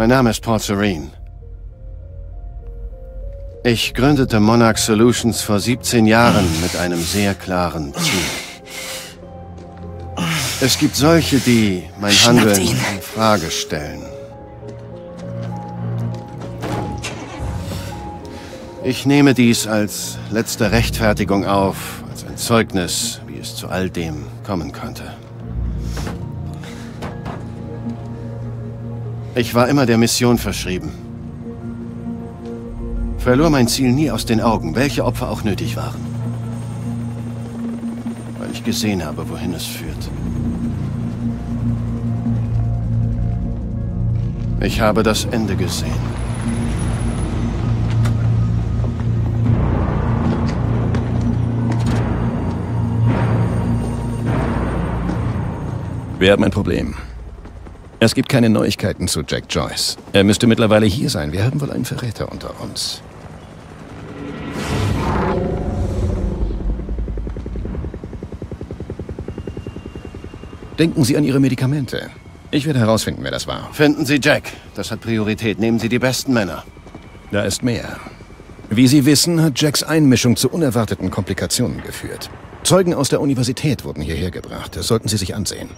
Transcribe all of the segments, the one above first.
Mein Name ist Paul Serene. Ich gründete Monarch Solutions vor 17 Jahren mit einem sehr klaren Ziel. Es gibt solche, die mein Handeln in Frage stellen. Ich nehme dies als letzte Rechtfertigung auf, als ein Zeugnis, wie es zu all dem kommen könnte. Ich war immer der Mission verschrieben. Verlor mein Ziel nie aus den Augen, welche Opfer auch nötig waren. Weil ich gesehen habe, wohin es führt. Ich habe das Ende gesehen. Wir haben ein Problem. Es gibt keine Neuigkeiten zu Jack Joyce. Er müsste mittlerweile hier sein. Wir haben wohl einen Verräter unter uns. Denken Sie an Ihre Medikamente. Ich werde herausfinden, wer das war. Finden Sie Jack. Das hat Priorität. Nehmen Sie die besten Männer. Da ist mehr. Wie Sie wissen, hat Jacks Einmischung zu unerwarteten Komplikationen geführt. Zeugen aus der Universität wurden hierher gebracht. Das sollten Sie sich ansehen.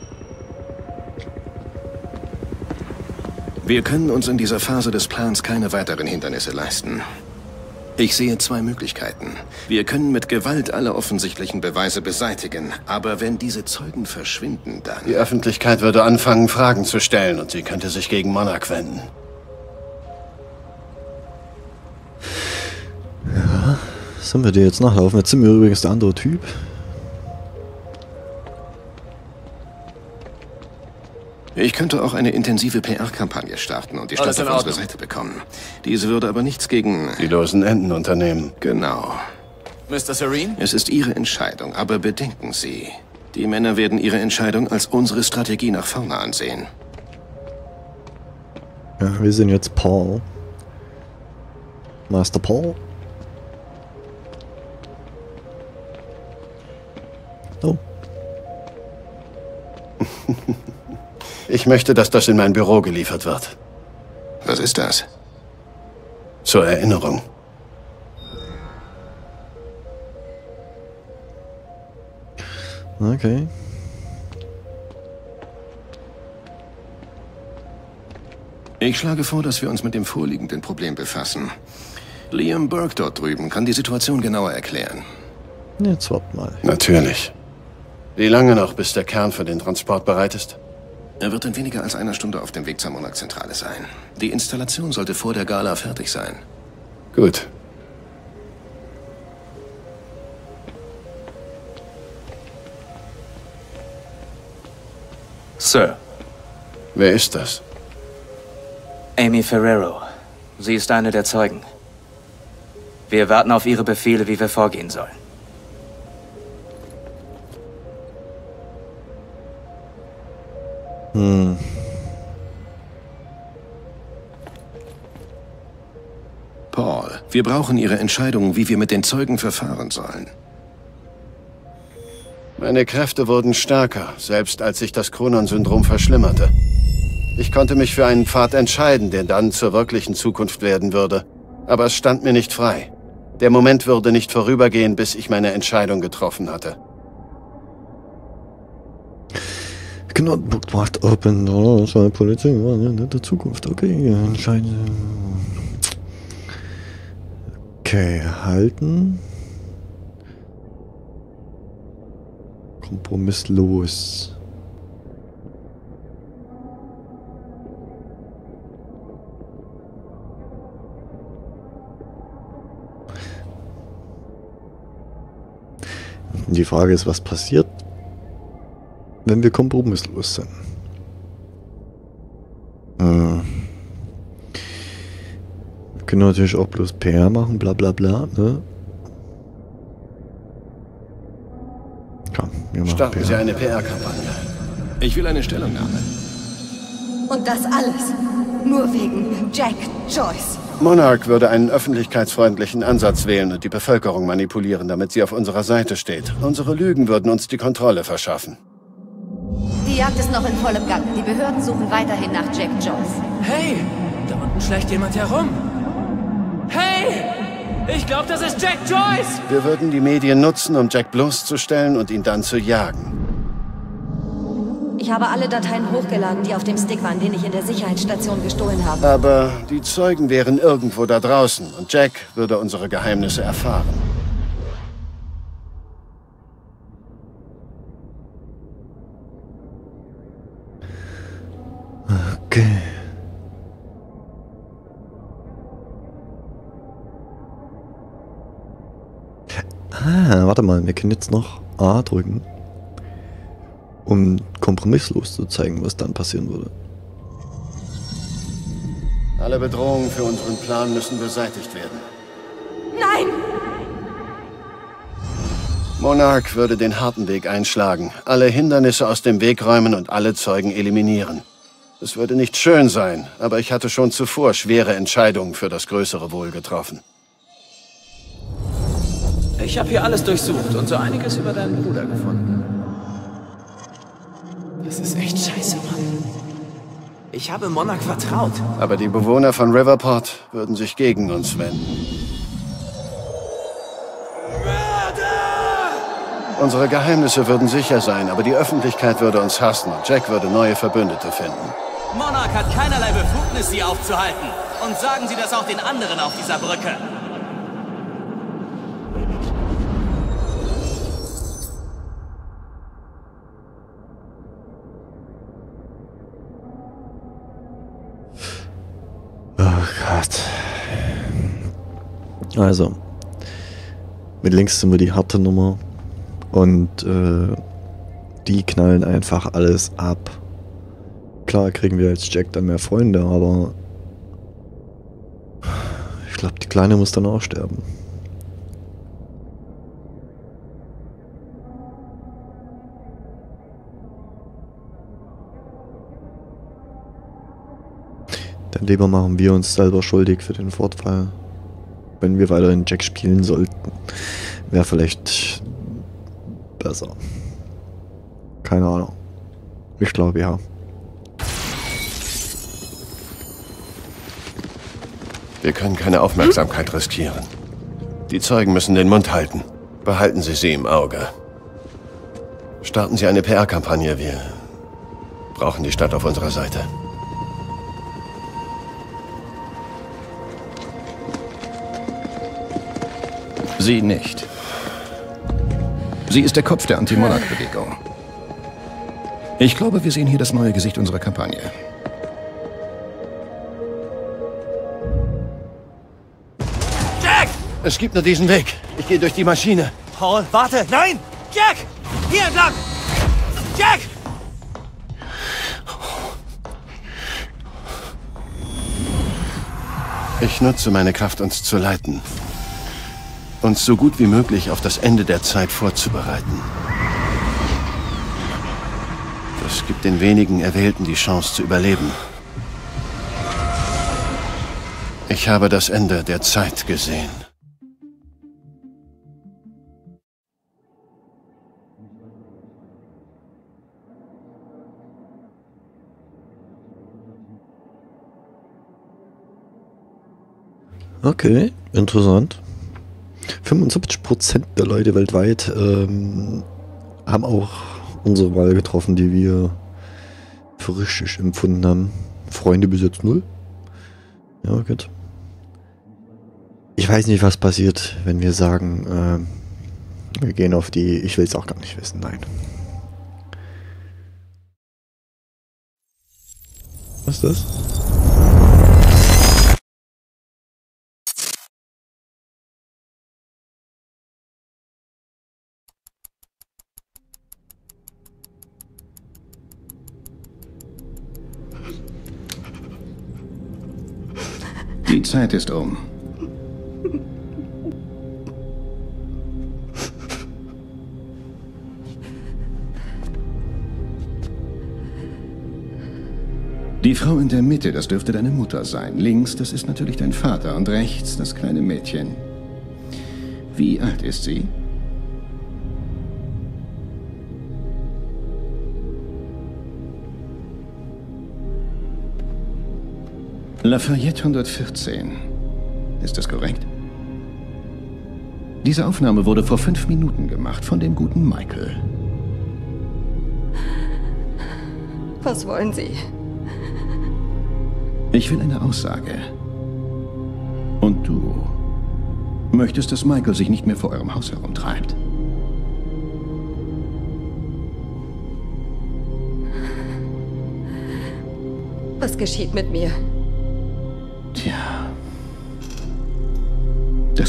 Wir können uns in dieser Phase des Plans keine weiteren Hindernisse leisten. Ich sehe zwei Möglichkeiten. Wir können mit Gewalt alle offensichtlichen Beweise beseitigen, aber wenn diese Zeugen verschwinden, dann... Die Öffentlichkeit würde anfangen, Fragen zu stellen und sie könnte sich gegen Monarch wenden. Ja, sollen wir dir jetzt nachlaufen? Jetzt sind wir übrigens der andere Typ. Ich könnte auch eine intensive PR-Kampagne starten und die Stadt auf unsere Seite bekommen. Diese würde aber nichts gegen... Die losen Enden unternehmen. Genau. Mr. Serene? Es ist Ihre Entscheidung, aber bedenken Sie, die Männer werden Ihre Entscheidung als unsere Strategie nach vorne ansehen. Ja, wir sind jetzt Paul. Master Paul. Oh. Ich möchte, dass das in mein Büro geliefert wird. Was ist das? Zur Erinnerung. Okay. Ich schlage vor, dass wir uns mit dem vorliegenden Problem befassen. Liam Burke dort drüben kann die Situation genauer erklären. Jetzt wart mal. Natürlich. Wie lange noch, bis der Kern für den Transport bereit ist? Er wird in weniger als einer Stunde auf dem Weg zur Monarch-Zentrale sein. Die Installation sollte vor der Gala fertig sein. Gut. Sir. Wer ist das? Amy Ferrero. Sie ist eine der Zeugen. Wir warten auf Ihre Befehle, wie wir vorgehen sollen. Hm. Paul, wir brauchen Ihre Entscheidung, wie wir mit den Zeugen verfahren sollen. Meine Kräfte wurden stärker, selbst als sich das Kronon-Syndrom verschlimmerte. Ich konnte mich für einen Pfad entscheiden, der dann zur wirklichen Zukunft werden würde. Aber es stand mir nicht frei. Der Moment würde nicht vorübergehen, bis ich meine Entscheidung getroffen hatte. Book macht open. Oh, das war Polizei in der Zukunft. Okay, entscheiden. Okay, halten. Kompromisslos. Die Frage ist, was passiert, wenn wir kompromisslos sind. Äh, wir können natürlich auch bloß PR machen, bla bla bla, ne? Komm, wir machen Starten PR. Sie eine PR-Kampagne. Ich will eine Stellungnahme. Und das alles nur wegen Jack Joyce. Monarch würde einen öffentlichkeitsfreundlichen Ansatz wählen und die Bevölkerung manipulieren, damit sie auf unserer Seite steht. Unsere Lügen würden uns die Kontrolle verschaffen. Die Jagd ist noch in vollem Gang. Die Behörden suchen weiterhin nach Jack Joyce. Hey! Da unten schleicht jemand herum. Hey! Ich glaube, das ist Jack Joyce! Wir würden die Medien nutzen, um Jack bloßzustellen und ihn dann zu jagen. Ich habe alle Dateien hochgeladen, die auf dem Stick waren, den ich in der Sicherheitsstation gestohlen habe. Aber die Zeugen wären irgendwo da draußen und Jack würde unsere Geheimnisse erfahren. Warte mal, wir können jetzt noch A drücken, um kompromisslos zu zeigen, was dann passieren würde. Alle Bedrohungen für unseren Plan müssen beseitigt werden. Nein! Monarch würde den harten Weg einschlagen, alle Hindernisse aus dem Weg räumen und alle Zeugen eliminieren. Es würde nicht schön sein, aber ich hatte schon zuvor schwere Entscheidungen für das größere Wohl getroffen. Ich habe hier alles durchsucht und so einiges über deinen Bruder gefunden. Das ist echt scheiße, Mann. Ich habe Monarch vertraut. Aber die Bewohner von Riverport würden sich gegen uns wenden. Unsere Geheimnisse würden sicher sein, aber die Öffentlichkeit würde uns hassen und Jack würde neue Verbündete finden. Monarch hat keinerlei Befugnis, sie aufzuhalten. Und sagen Sie das auch den anderen auf dieser Brücke. Also, mit links sind wir die harte Nummer und äh, die knallen einfach alles ab. Klar kriegen wir als Jack dann mehr Freunde, aber ich glaube, die Kleine muss dann auch sterben. Dann lieber machen wir uns selber schuldig für den Fortfall. Wenn wir weiterhin Jack spielen sollten, wäre vielleicht besser. Keine Ahnung. Ich glaube ja. Wir können keine Aufmerksamkeit riskieren. Die Zeugen müssen den Mund halten. Behalten Sie sie im Auge. Starten Sie eine PR-Kampagne. Wir brauchen die Stadt auf unserer Seite. Sie nicht. Sie ist der Kopf der Anti-Monarch-Bewegung. Ich glaube, wir sehen hier das neue Gesicht unserer Kampagne. Jack! Es gibt nur diesen Weg. Ich gehe durch die Maschine. Paul, warte! Nein! Jack! Hier entlang! Jack! Ich nutze meine Kraft, uns zu leiten. Uns so gut wie möglich auf das Ende der Zeit vorzubereiten. Das gibt den wenigen Erwählten die Chance zu überleben. Ich habe das Ende der Zeit gesehen. Okay, interessant. 75% der Leute weltweit ähm, haben auch unsere Wahl getroffen, die wir für richtig empfunden haben. Freunde bis jetzt null. Ja, gut. Ich weiß nicht, was passiert, wenn wir sagen, äh, wir gehen auf die. Ich will es auch gar nicht wissen, nein. Was ist das? Die Zeit ist um. Die Frau in der Mitte, das dürfte deine Mutter sein. Links, das ist natürlich dein Vater. Und rechts, das kleine Mädchen. Wie alt ist sie? Lafayette 114. Ist das korrekt? Diese Aufnahme wurde vor fünf Minuten gemacht von dem guten Michael. Was wollen Sie? Ich will eine Aussage. Und du möchtest, dass Michael sich nicht mehr vor eurem Haus herumtreibt. Was geschieht mit mir?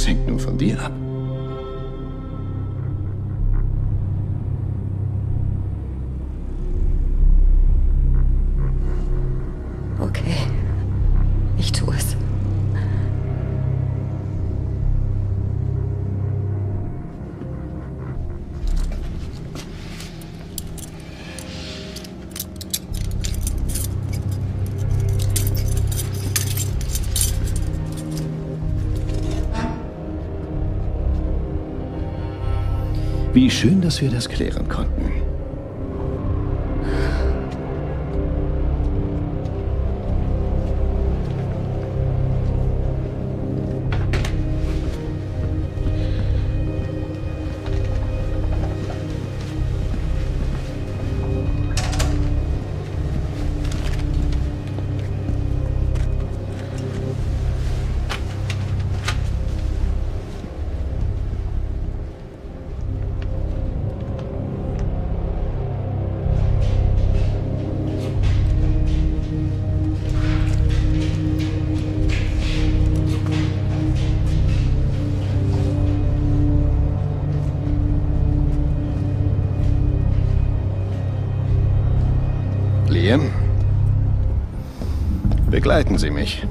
Hängt nur von dir ab. Schön, dass wir das klären konnten. Begleiten Sie mich.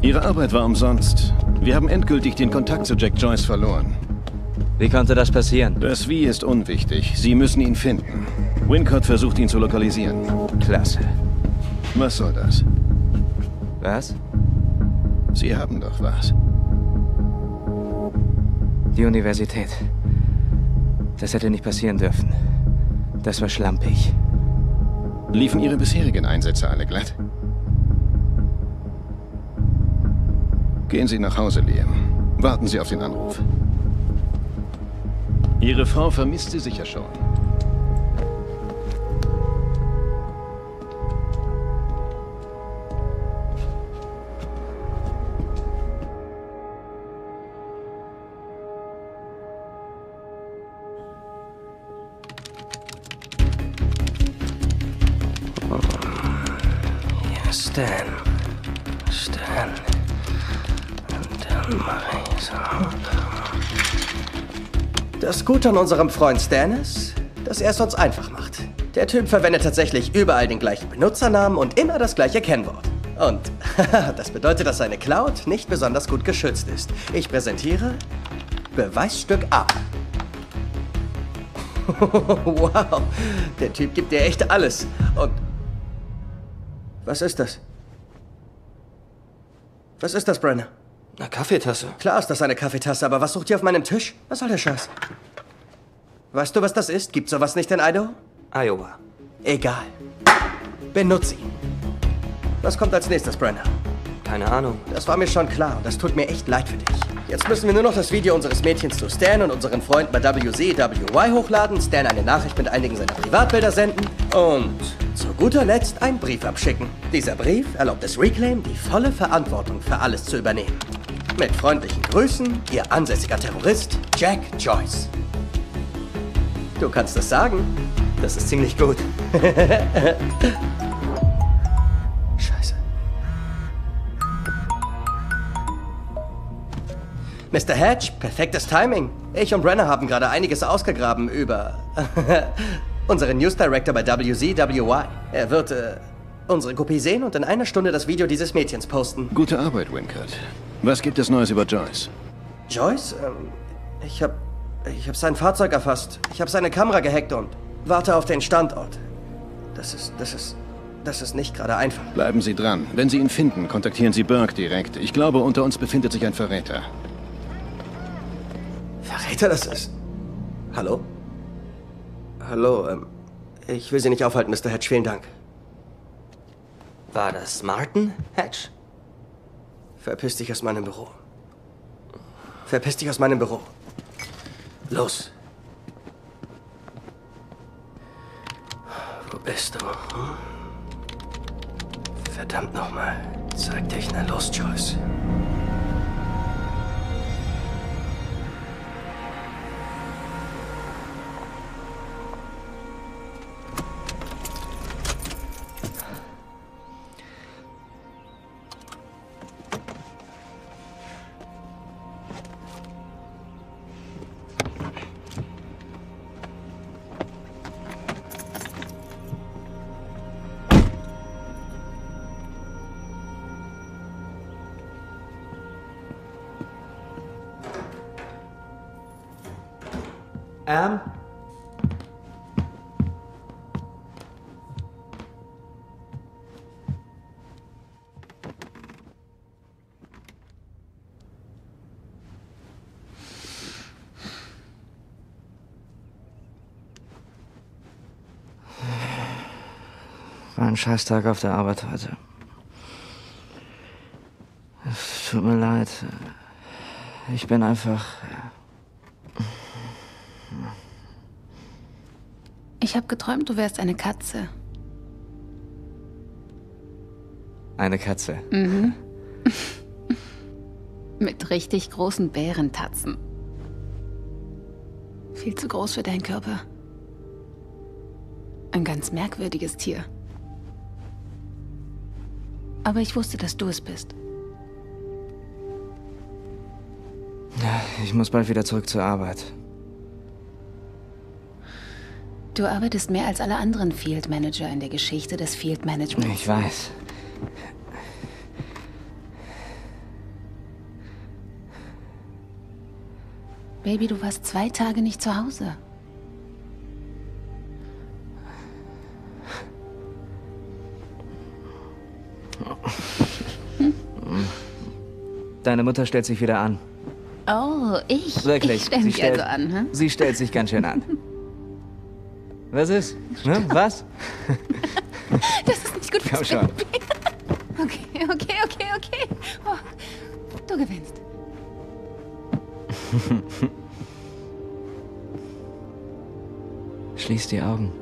Ihre Arbeit war umsonst. Wir haben endgültig den Kontakt zu Jack Joyce verloren. Wie konnte das passieren? Das Wie ist unwichtig. Sie müssen ihn finden. Wincott versucht ihn zu lokalisieren. Klasse. Was soll das? Was? Sie haben doch was. Die Universität. Das hätte nicht passieren dürfen. Das war schlampig. Liefen Ihre bisherigen Einsätze alle glatt? Gehen Sie nach Hause, Liam. Warten Sie auf den Anruf. Ihre Frau vermisst Sie sicher schon. Stan. Stan. Das Gute an unserem Freund Stan ist, dass er es uns einfach macht. Der Typ verwendet tatsächlich überall den gleichen Benutzernamen und immer das gleiche Kennwort. Und das bedeutet, dass seine Cloud nicht besonders gut geschützt ist. Ich präsentiere Beweisstück A. wow, der Typ gibt dir echt alles. Und was ist das? Was ist das, Brenner? Eine Kaffeetasse. Klar ist das eine Kaffeetasse, aber was sucht ihr auf meinem Tisch? Was soll der Scheiß? Weißt du, was das ist? Gibt sowas nicht in Idaho? Iowa. Egal. Benutze ihn. Was kommt als nächstes, Brenner? Keine Ahnung. Das war mir schon klar und das tut mir echt leid für dich. Jetzt müssen wir nur noch das Video unseres Mädchens zu Stan und unseren Freunden bei WCWY hochladen, Stan eine Nachricht mit einigen seiner Privatbilder senden und zu guter Letzt einen Brief abschicken. Dieser Brief erlaubt es Reclaim, die volle Verantwortung für alles zu übernehmen. Mit freundlichen Grüßen, Ihr ansässiger Terrorist, Jack Joyce. Du kannst es sagen. Das ist ziemlich gut. Scheiße. Mr. Hatch, perfektes Timing. Ich und Brenner haben gerade einiges ausgegraben über unseren News Director bei WZWY. Er wird äh, unsere Kopie sehen und in einer Stunde das Video dieses Mädchens posten. Gute Arbeit, Wincott. Was gibt es Neues über Joyce? Joyce, ähm, ich hab, ich hab sein Fahrzeug erfasst. Ich hab seine Kamera gehackt und warte auf den Standort. Das ist, das ist, das ist nicht gerade einfach. Bleiben Sie dran. Wenn Sie ihn finden, kontaktieren Sie Burke direkt. Ich glaube, unter uns befindet sich ein Verräter. Verräter, das ist. Hallo? Hallo, ähm, ich will Sie nicht aufhalten, Mr. Hatch. Vielen Dank. War das Martin, Hedge? Verpiss dich aus meinem Büro. Verpiss dich aus meinem Büro. Los. Wo bist du? Hm? Verdammt nochmal. Zeig dich, na los, Joyce. War ein Scheißtag auf der Arbeit heute. Es tut mir leid. Ich bin einfach. Ich habe geträumt, du wärst eine Katze. Eine Katze. Mhm. Mit richtig großen Bärentatzen. Viel zu groß für deinen Körper. Ein ganz merkwürdiges Tier. Aber ich wusste, dass du es bist. Ich muss bald wieder zurück zur Arbeit. Du arbeitest mehr als alle anderen Field Manager in der Geschichte des Field Managements. Ich weiß. Baby, du warst zwei Tage nicht zu Hause. Deine Mutter stellt sich wieder an. Oh, ich? Wirklich. Ich stelle sie mich stellt, also an, hm? Sie stellt sich ganz schön an. Was ist? Ne? Was? Das ist nicht gut Komm fürs schon. Okay, okay, okay, okay. Oh, du gewinnst. Schließ die Augen.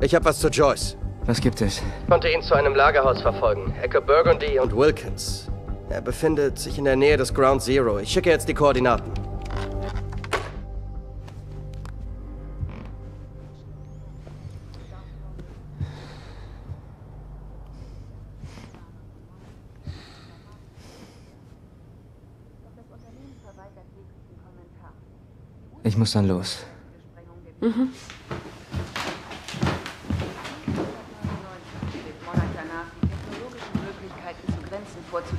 Ich habe was zu Joyce. was gibt es? Konnte ihn zu einem Lagerhaus verfolgen. Ecke Burgundy und Wilkins. Er befindet sich in der Nähe des Ground Zero. Ich schicke jetzt die Koordinaten. Ich muss dann los. Mhm.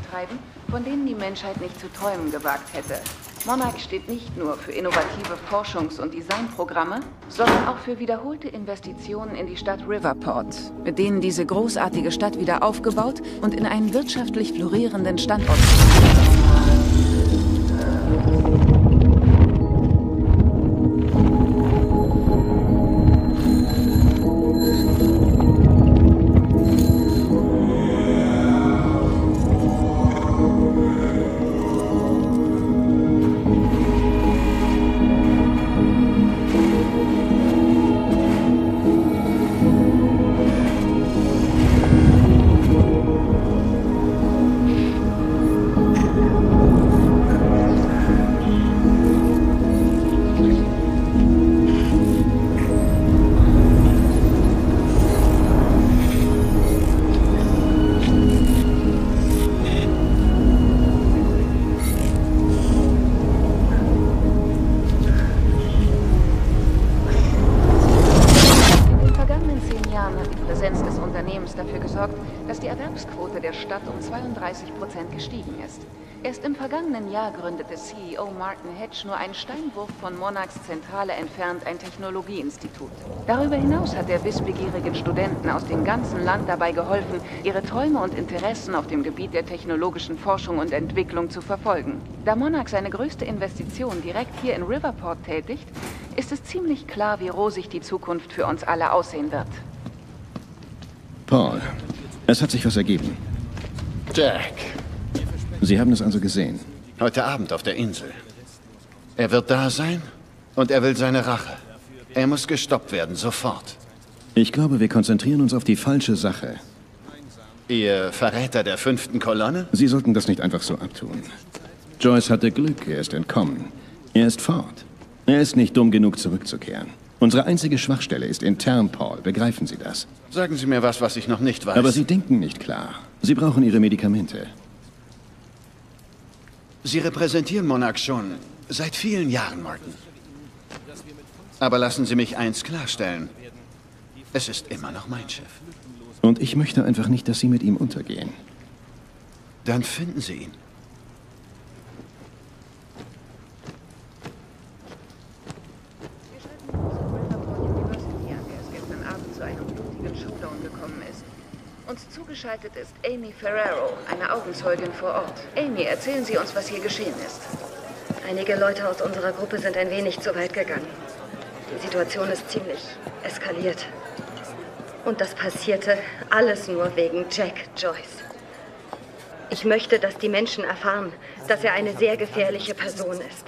Vorzutreiben, von denen die Menschheit nicht zu träumen gewagt hätte. Monarch steht nicht nur für innovative Forschungs- und Designprogramme, sondern auch für wiederholte Investitionen in die Stadt Riverport, mit denen diese großartige Stadt wieder aufgebaut und in einen wirtschaftlich florierenden Standort Jahr gründete CEO Martin Hedge nur einen Steinwurf von Monarchs Zentrale entfernt ein Technologieinstitut. Darüber hinaus hat er wissbegierigen Studenten aus dem ganzen Land dabei geholfen, ihre Träume und Interessen auf dem Gebiet der technologischen Forschung und Entwicklung zu verfolgen. Da Monarch seine größte Investition direkt hier in Riverport tätigt, ist es ziemlich klar, wie rosig die Zukunft für uns alle aussehen wird. Paul, es hat sich was ergeben. Jack. Sie haben es also gesehen. Heute Abend auf der Insel. Er wird da sein und er will seine Rache. Er muss gestoppt werden, sofort. Ich glaube, wir konzentrieren uns auf die falsche Sache. Ihr Verräter der fünften Kolonne? Sie sollten das nicht einfach so abtun. Joyce hatte Glück, er ist entkommen. Er ist fort. Er ist nicht dumm genug, zurückzukehren. Unsere einzige Schwachstelle ist intern, Paul. Begreifen Sie das? Sagen Sie mir was, was ich noch nicht weiß. Aber Sie denken nicht klar. Sie brauchen Ihre Medikamente. Sie repräsentieren Monarch schon seit vielen Jahren, Martin. Aber lassen Sie mich eins klarstellen. Es ist immer noch mein Chef. Und ich möchte einfach nicht, dass Sie mit ihm untergehen. Dann finden Sie ihn. Uns zugeschaltet ist Amy Ferrero, eine Augenzeugin vor Ort. Amy, erzählen Sie uns, was hier geschehen ist. Einige Leute aus unserer Gruppe sind ein wenig zu weit gegangen. Die Situation ist ziemlich eskaliert. Und das passierte alles nur wegen Jack Joyce. Ich möchte, dass die Menschen erfahren, dass er eine sehr gefährliche Person ist.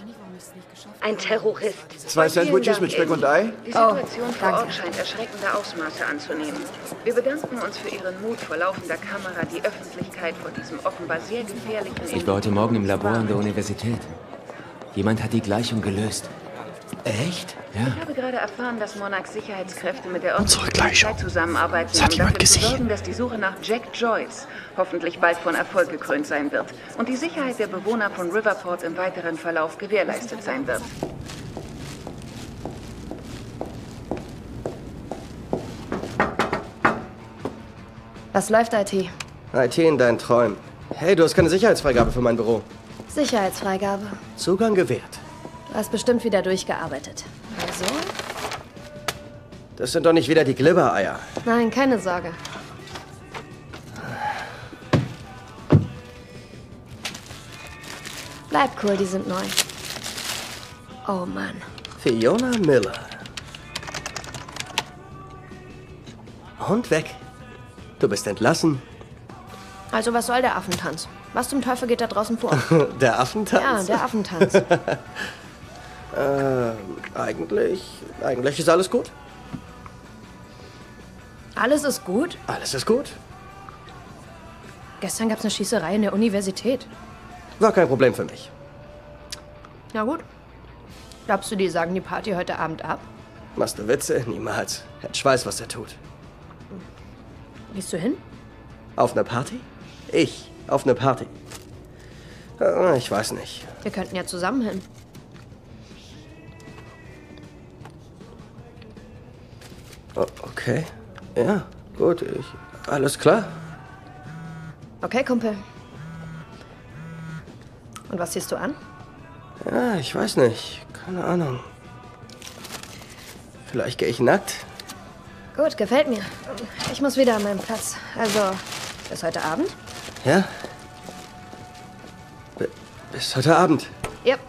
Ein Terrorist. Zwei Sandwiches mit Speck und Ei? Die Situation oh, vor Ort scheint erschreckende Ausmaße anzunehmen. Wir bedanken uns für Ihren Mut, vor laufender Kamera die Öffentlichkeit vor diesem offenbar sehr gefährlichen... Ich war heute Morgen im Labor an der Universität. Jemand hat die Gleichung gelöst. Echt? Ja. Ich habe gerade erfahren, dass Monarchs Sicherheitskräfte mit der Polizei zusammenarbeiten, um dafür zu sorgen, dass die Suche nach Jack Joyce hoffentlich bald von Erfolg gekrönt sein wird und die Sicherheit der Bewohner von Riverport im weiteren Verlauf gewährleistet sein wird. Was läuft, IT? IT in deinen Träumen. Hey, du hast keine Sicherheitsfreigabe für mein Büro. Sicherheitsfreigabe. Zugang gewährt. Du hast bestimmt wieder durchgearbeitet. Also? Das sind doch nicht wieder die Glibbereier. Nein, keine Sorge. Bleib cool, die sind neu. Oh Mann. Fiona Miller. Und weg. Du bist entlassen. Also was soll der Affentanz? Was zum Teufel geht da draußen vor? der Affentanz? Ja, der Affentanz. Äh, eigentlich, eigentlich ist alles gut. Alles ist gut? Alles ist gut. Gestern gab es eine Schießerei in der Universität. War kein Problem für mich. Na gut. Glaubst du, die sagen die Party heute Abend ab? Machst du Witze? Niemals. Hedge weiß, was er tut. Gehst du hin? Auf eine Party? Ich, auf eine Party. Äh, ich weiß nicht. Wir könnten ja zusammen hin. Okay. Ja, gut. Ich, alles klar. Okay, Kumpel. Und was siehst du an? Ja, ich weiß nicht. Keine Ahnung. Vielleicht gehe ich nackt. Gut, gefällt mir. Ich muss wieder an meinen Platz. Also, bis heute Abend? Ja. B bis heute Abend. Yep.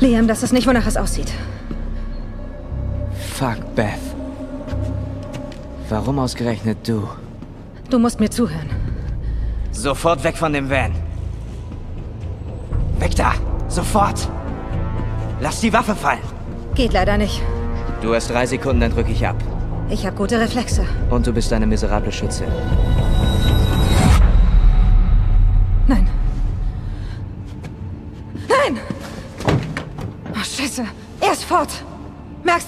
Liam, das ist nicht, wonach es aussieht. Beth. Warum ausgerechnet du? Du musst mir zuhören. Sofort weg von dem Van. Weg da! Sofort! Lass die Waffe fallen! Geht leider nicht. Du hast drei Sekunden, dann drücke ich ab. Ich habe gute Reflexe. Und du bist eine miserable Schütze.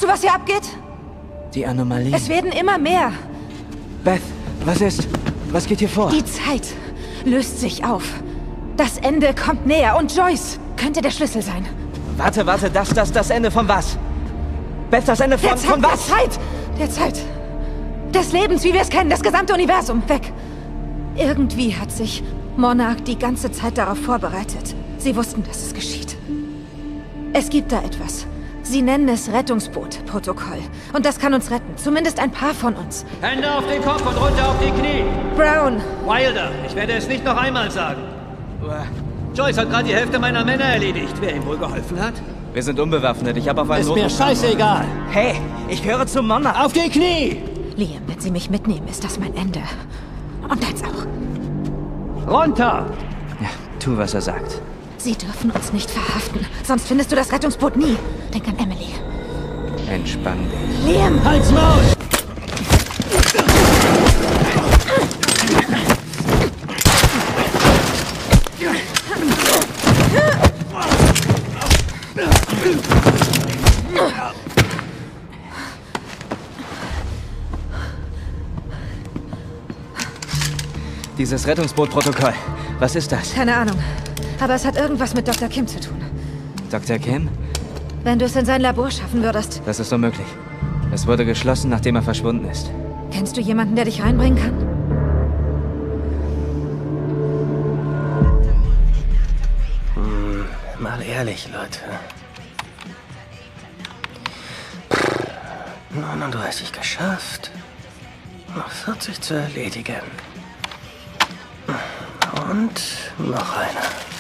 Du, was hier abgeht? Die Anomalie. Es werden immer mehr. Beth, was ist? Was geht hier vor? Die Zeit löst sich auf. Das Ende kommt näher und Joyce könnte der Schlüssel sein. Warte, warte, das, das, das Ende von was? Beth, das Ende von, der Zeit, von was? Der Zeit! Der Zeit! Des Lebens, wie wir es kennen, das gesamte Universum, weg! Irgendwie hat sich Monarch die ganze Zeit darauf vorbereitet. Sie wussten, dass es geschieht. Es gibt da etwas. Sie nennen es Rettungsboot-Protokoll. Und das kann uns retten. Zumindest ein paar von uns. Hände auf den Kopf und runter auf die Knie. Brown. Wilder, ich werde es nicht noch einmal sagen. Joyce hat gerade die Hälfte meiner Männer erledigt. Wer ihm wohl geholfen hat? Wir sind unbewaffnet. Ich habe auf einen Ist mir scheißegal. Hey, ich gehöre zum Monarch. Auf die Knie! Liam, wenn Sie mich mitnehmen, ist das mein Ende. Und deins auch. Runter! Ja, tu, was er sagt. Sie dürfen uns nicht verhaften, sonst findest du das Rettungsboot nie. Denk an Emily. Entspann dich. Liam! Halt's Maul! Dieses Rettungsbootprotokoll. Was ist das? Keine Ahnung. Aber es hat irgendwas mit Dr. Kim zu tun. Dr. Kim? Wenn du es in sein Labor schaffen würdest. Das ist unmöglich. Es wurde geschlossen, nachdem er verschwunden ist. Kennst du jemanden, der dich reinbringen kann? Hm, mal ehrlich, Leute. 39 geschafft. Noch 40 zu erledigen. Und noch einer.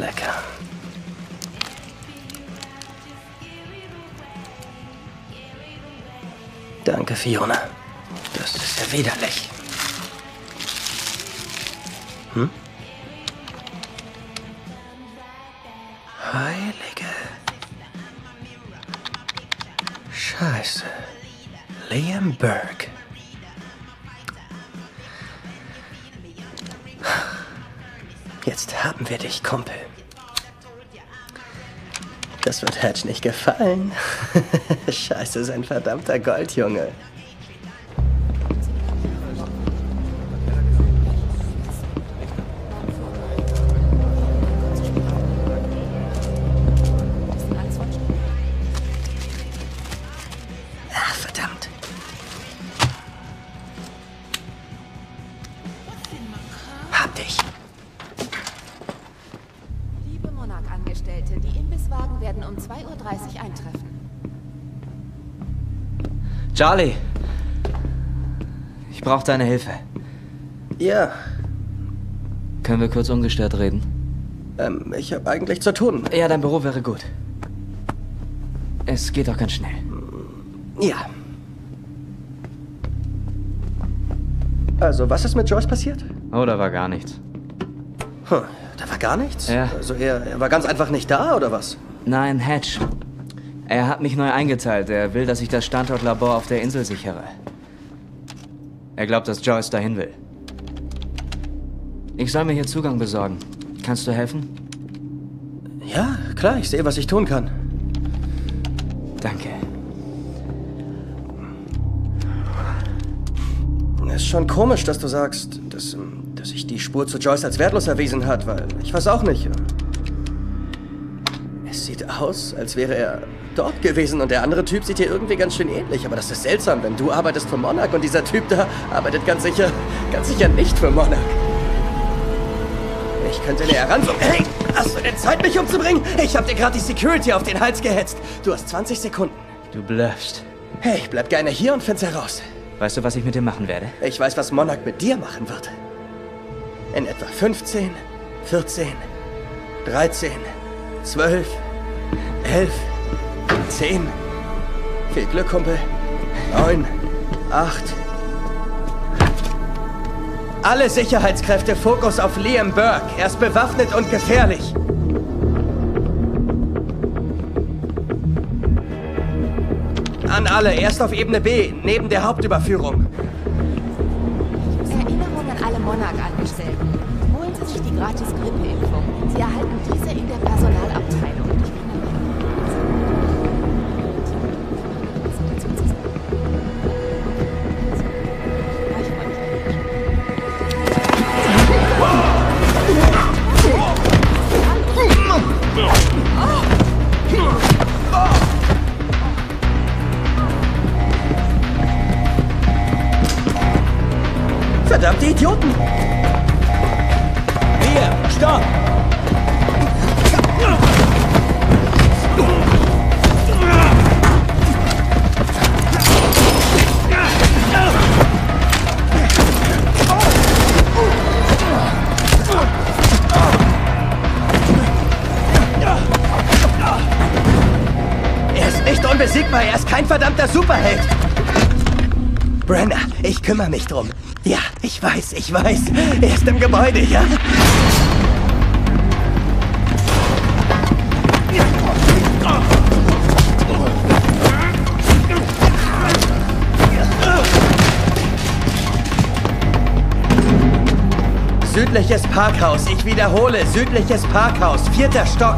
Lecker. Danke, Fiona. Das ist ja widerlich. Hm? Heilige. Scheiße. Liam Burke. Jetzt haben wir dich, Kumpel. Das wird Hatch nicht gefallen. Scheiße, sein verdammter Goldjunge. Charlie! Ich brauche deine Hilfe. Ja, Können wir kurz ungestört reden? ähm, ich habe eigentlich zu tun. Ja, dein Büro wäre gut. Es geht auch ganz schnell. Ja. Also, was ist mit Joyce passiert? Oh, da war gar nichts. Hm, da war gar nichts? Ja. Also, er, er war ganz einfach nicht da, oder was? Nein, Hatch. Er hat mich neu eingeteilt. Er will, dass ich das Standortlabor auf der Insel sichere. Er glaubt, dass Joyce dahin will. Ich soll mir hier Zugang besorgen. Kannst du helfen? Ja, klar, ich sehe, was ich tun kann. Danke. Ist schon komisch, dass du sagst, dass, ähm, dass sich die Spur zu Joyce als wertlos erwiesen hat, weil ich weiß auch nicht. Es sieht aus, als wäre er dort gewesen und der andere Typ sieht dir irgendwie ganz schön ähnlich. Aber das ist seltsam, denn du arbeitest für Monarch und dieser Typ da arbeitet ganz sicher, ganz sicher nicht für Monarch. Ich könnte näher ran. Hey, hast du denn Zeit, mich umzubringen? Ich hab dir gerade die Security auf den Hals gehetzt. Du hast 20 Sekunden. Du bluffst. Hey, ich bleib gerne hier und find's heraus. Weißt du, was ich mit dir machen werde? Ich weiß, was Monarch mit dir machen wird. In etwa 15, 14, 13, zwölf, elf, zehn. Viel Glück, Kumpel. Neun, acht. Alle Sicherheitskräfte Fokus auf Liam Burke. Er ist bewaffnet und gefährlich. An alle, erst auf Ebene B, neben der Hauptüberführung. Erinnerung an alle Monarch-Angestellten. Holen Sie sich die gratis Grippeimpfung. Verdammte Idioten! Hier, stopp! Unbesiegbar, er ist kein verdammter Superheld! Brenner, ich kümmere mich drum. Ja, ich weiß, ich weiß. Er ist im Gebäude, ja? Südliches Parkhaus, ich wiederhole, südliches Parkhaus, vierter Stock.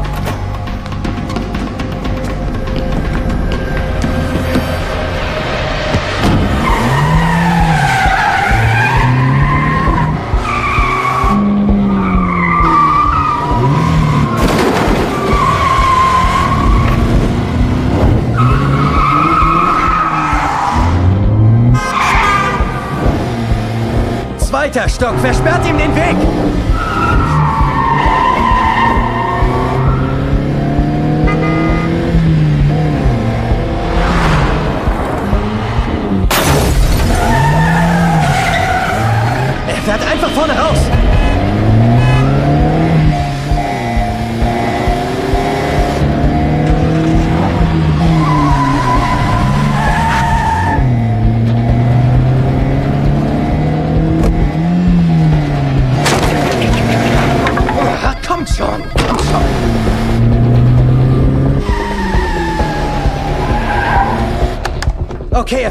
Zweiter Stock, versperrt ihm den Weg! Er fährt einfach vorne raus!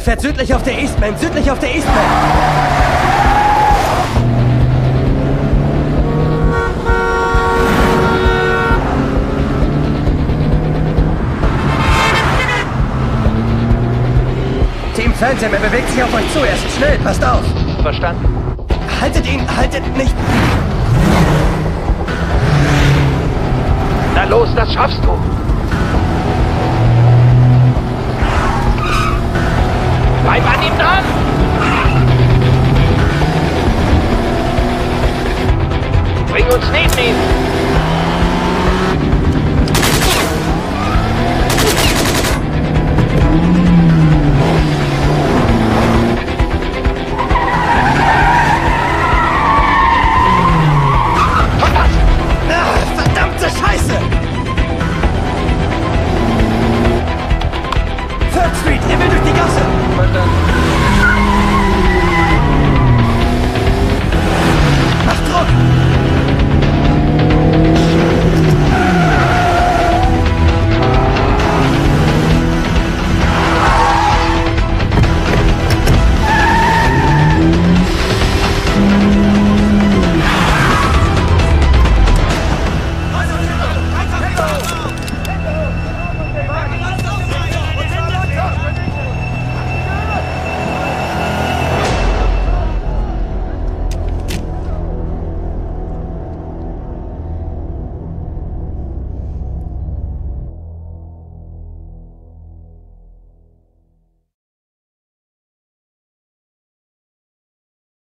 Fährt südlich auf der Eastman, südlich auf der Eastman. Team Phantom, er bewegt sich auf euch zu. Er ist schnell, passt auf. Verstanden. Haltet ihn, haltet nicht. Na los, das schaffst du. Bleib an ihm dran! Bring uns neben ihn!